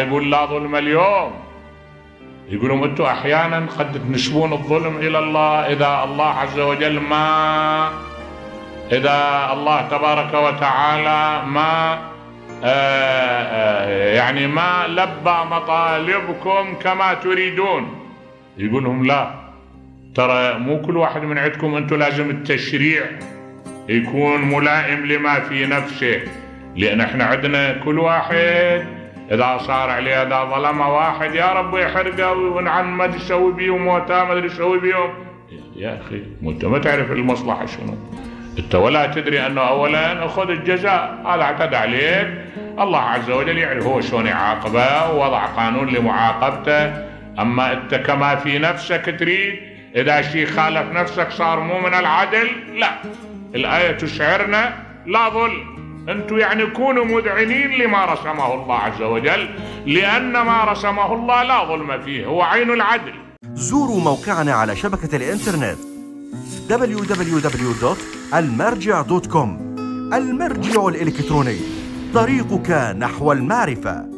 يقول لا ظلم اليوم. يقولون أنتم أحيانا قد تنسبون الظلم إلى الله إذا الله عز وجل ما إذا الله تبارك وتعالى ما آه، آه، يعني ما لبى مطالبكم كما تريدون. يقول لهم لا ترى مو كل واحد من عندكم أنتم لازم التشريع يكون ملائم لما في نفسه لأن إحنا عندنا كل واحد إذا صار عليه اذا ظلم واحد يا رب يحرقه ونعن ما تسوي بيهم وتا ما أدري يسوي بيهم. يا أخي أنت ما تعرف المصلحة شنو. أنت ولا تدري أنه اولا خذ الجزاء هذا اعتدى عليك. الله عز وجل يعرف هو شلون يعاقبه ووضع قانون لمعاقبته. أما أنت كما في نفسك تريد إذا شيء خالف نفسك صار مو من العدل لا. الآية تشعرنا لا ظلم. أنتم يعني كونوا مذعنين لما رسمه الله عز وجل لأن ما رسمه الله لا ظلم فيه هو عين العدل. زوروا موقعنا على شبكة الإنترنت www.المرجع.com المرجع الإلكتروني طريقك نحو المعرفة.